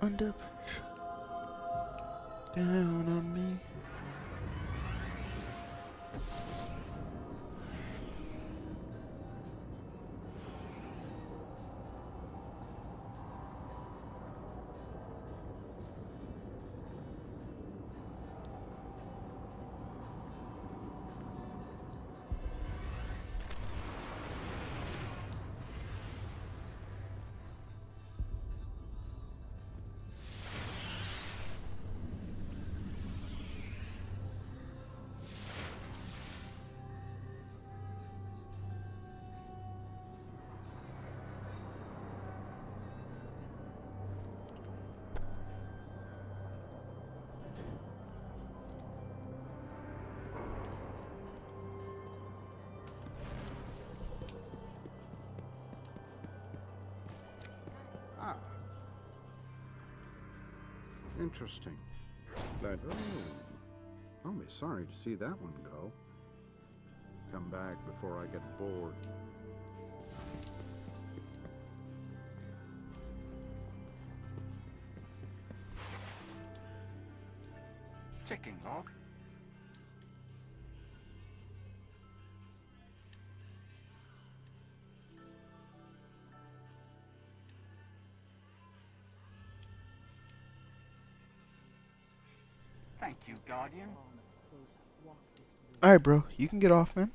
Under pressure. Down on me. Ah. Interesting. Glad. Oh. I'll be sorry to see that one go. Come back before I get bored. Checking log. Thank you, Guardian. Alright, bro. You can get off, man.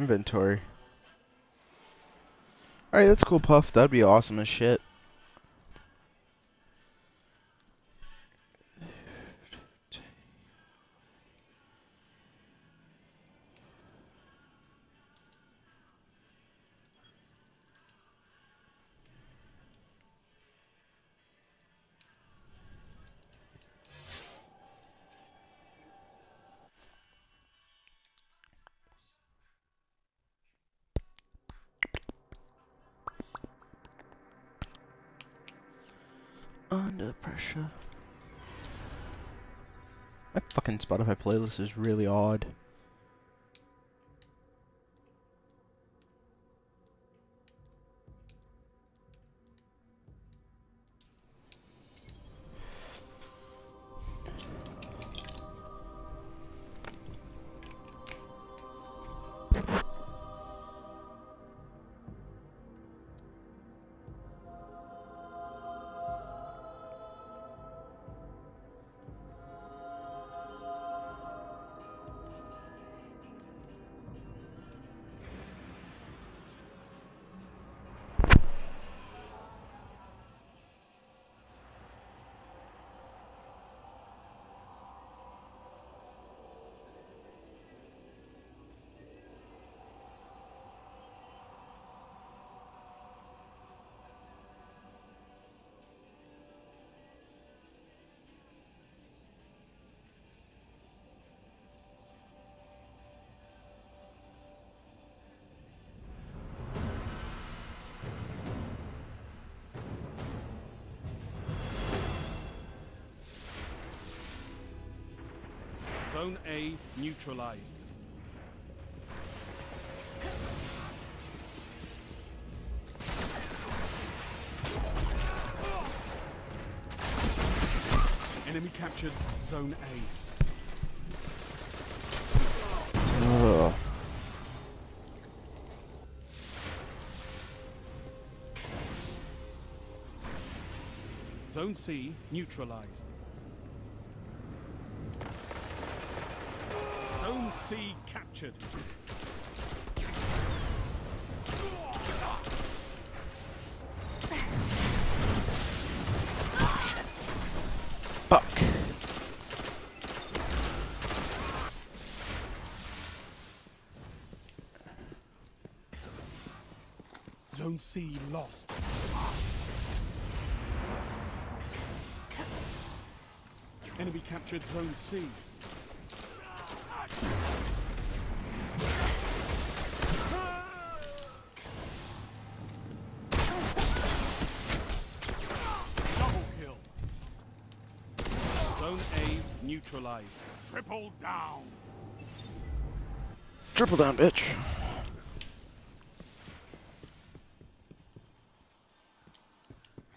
Inventory. Alright, that's cool, Puff. That'd be awesome as shit. Under pressure. My fucking Spotify playlist is really odd. Zone A neutralized. Enemy captured Zone A. Zone C neutralized. C captured. Fuck. Zone C lost. Enemy captured Zone C. neutralized. Triple down. Triple down, bitch.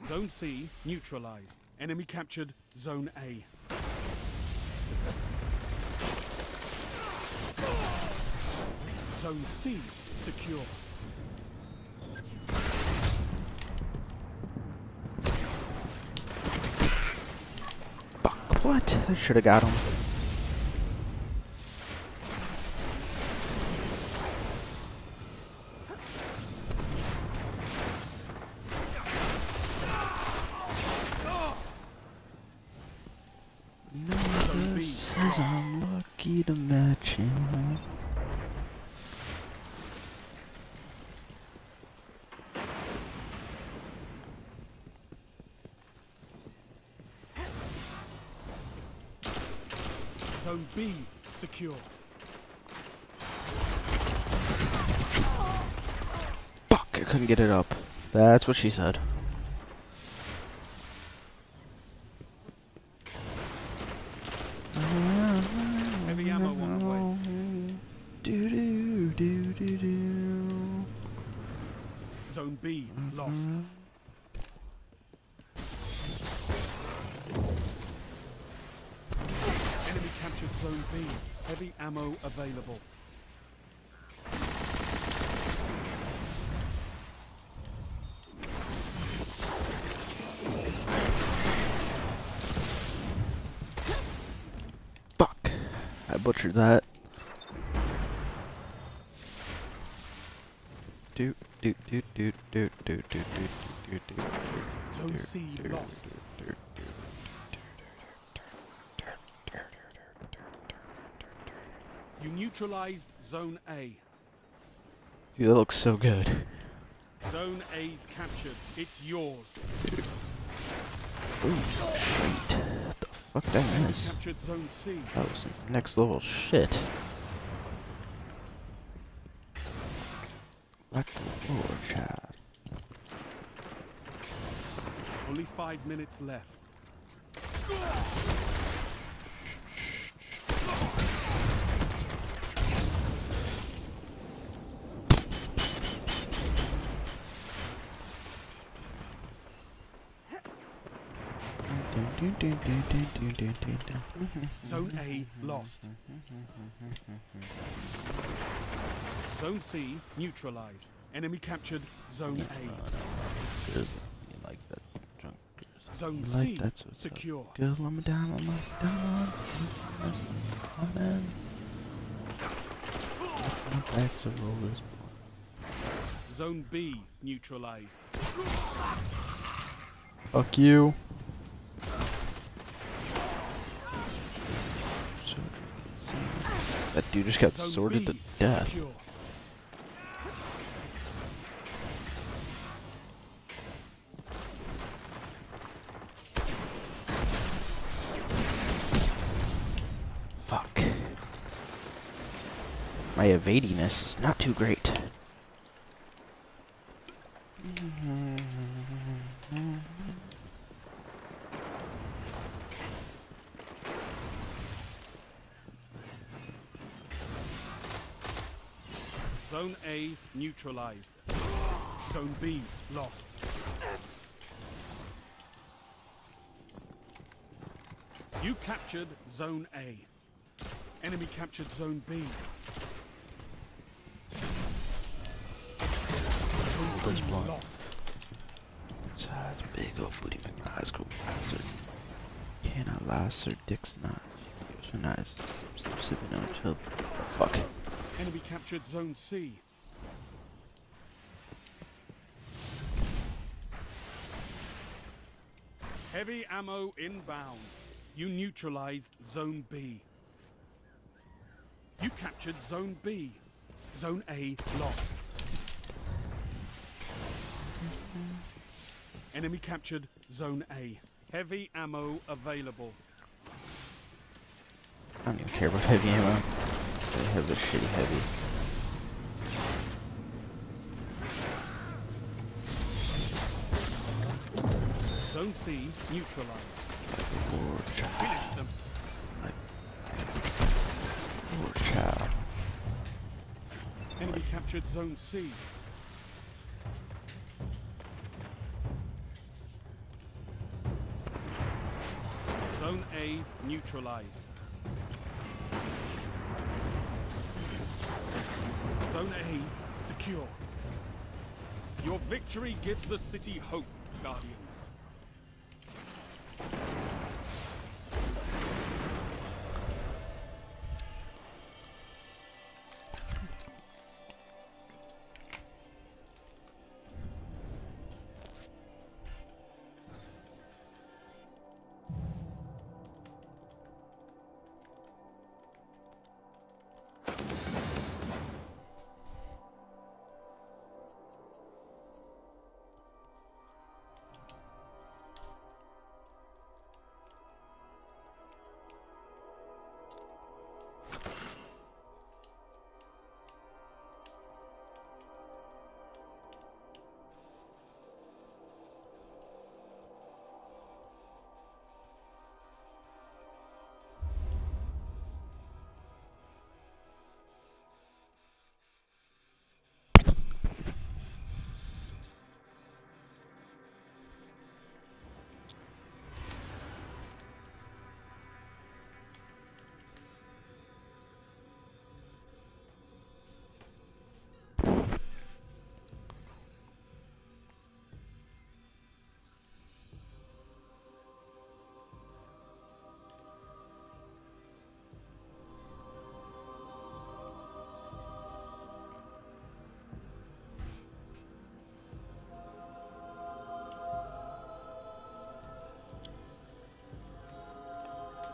Zone C neutralized. Enemy captured Zone A. Zone C secure. What? I should have got him. Zone B Says I'm lucky to match him. Zone B secure. Fuck, I couldn't get it up. That's what she said. Heavy ammo on the way. Do do do do do. Zone B lost. Ammo available. Fuck. I butchered that. Do do do do do do do do do do do. Zone C lost. You neutralized Zone A. Dude, that looks so good. Zone A's captured. It's yours. Ooh, shit. What the fuck that is? captured Zone C. That was next level shit. Like the floor, child. Only five minutes left. Mm-hmm. Zone A lost. Zone C neutralized. Enemy captured Zone A. Oh, Cause you like that drunk. Zone You C like that sort of stuff. secure. Cause let me down, let me down. My man. My back's a rollers. Zone B neutralized. Fuck you. Dude just got sorted to death. Fuck. My evadiness is not too great. Zone A neutralized. Zone B lost. You captured Zone A. Enemy captured Zone B. Zone C lost. Size big old booty bastard. Cannot last her dick's not. Nice. Stop sipping on chill. fuck. Enemy captured Zone C. Heavy ammo inbound. You neutralized Zone B. You captured Zone B. Zone A lost. Enemy captured Zone A. Heavy ammo available. I don't even care about heavy ammo. They have the shitty heavy. Zone C neutralized. Poor Finish them. Poor child. Enemy captured Zone C. Zone A neutralized. Secure. Your victory gives the city hope, Guardians.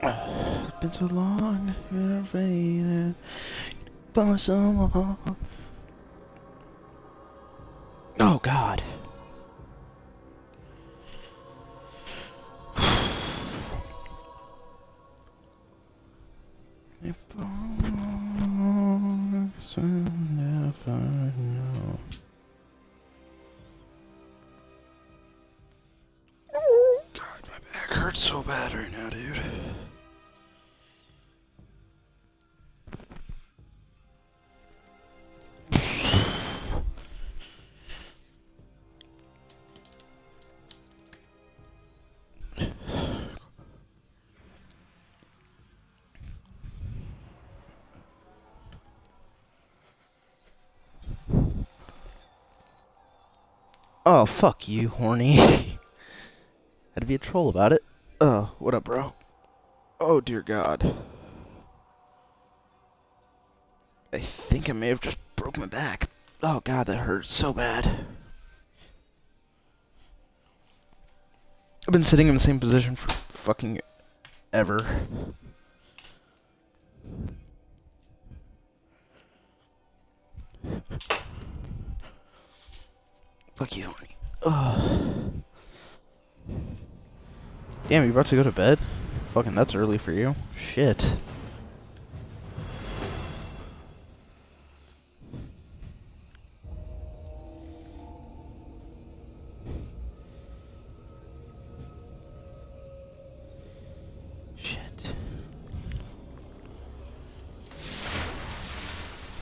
It's been so long, been faded by so long. Oh God. If I never know. God, my back hurts so bad right now, dude. Oh, fuck you, horny. Had to be a troll about it. Oh, what up, bro? Oh, dear God. I think I may have just broke my back. Oh, God, that hurts so bad. I've been sitting in the same position for fucking ever. Fuck you, horny. Ugh. Damn, you about to go to bed? Fucking, that's early for you. Shit.